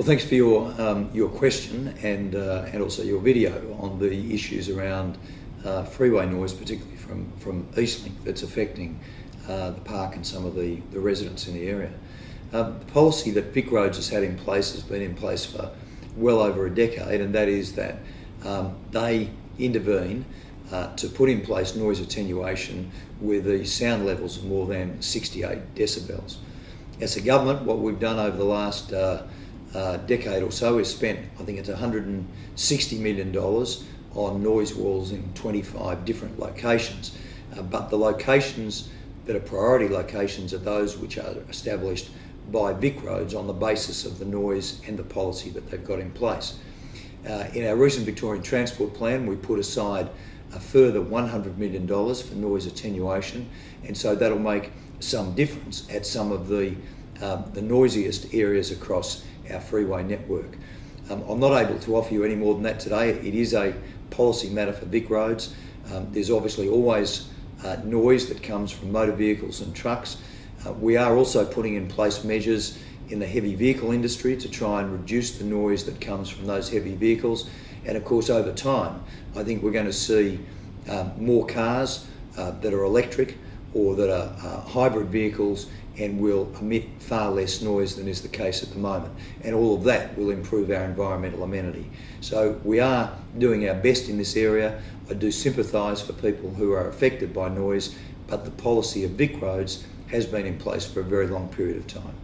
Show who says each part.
Speaker 1: Well, thanks for your um, your question and uh, and also your video on the issues around uh, freeway noise, particularly from from Eastlink, that's affecting uh, the park and some of the, the residents in the area. Um, the policy that Vic Roads has had in place has been in place for well over a decade, and that is that um, they intervene uh, to put in place noise attenuation where the sound levels are more than 68 decibels. As a government, what we've done over the last uh, decade or so is spent, I think it's $160 million on noise walls in 25 different locations. Uh, but the locations that are priority locations are those which are established by Vic Roads on the basis of the noise and the policy that they've got in place. Uh, in our recent Victorian Transport Plan, we put aside a further $100 million for noise attenuation, and so that'll make some difference at some of the, uh, the noisiest areas across our freeway network. Um, I'm not able to offer you any more than that today. It is a policy matter for Vic Roads. Um, there's obviously always uh, noise that comes from motor vehicles and trucks. Uh, we are also putting in place measures in the heavy vehicle industry to try and reduce the noise that comes from those heavy vehicles. And of course, over time, I think we're going to see um, more cars uh, that are electric or that are uh, hybrid vehicles and will emit far less noise than is the case at the moment. And all of that will improve our environmental amenity. So we are doing our best in this area. I do sympathise for people who are affected by noise, but the policy of Vic Roads has been in place for a very long period of time.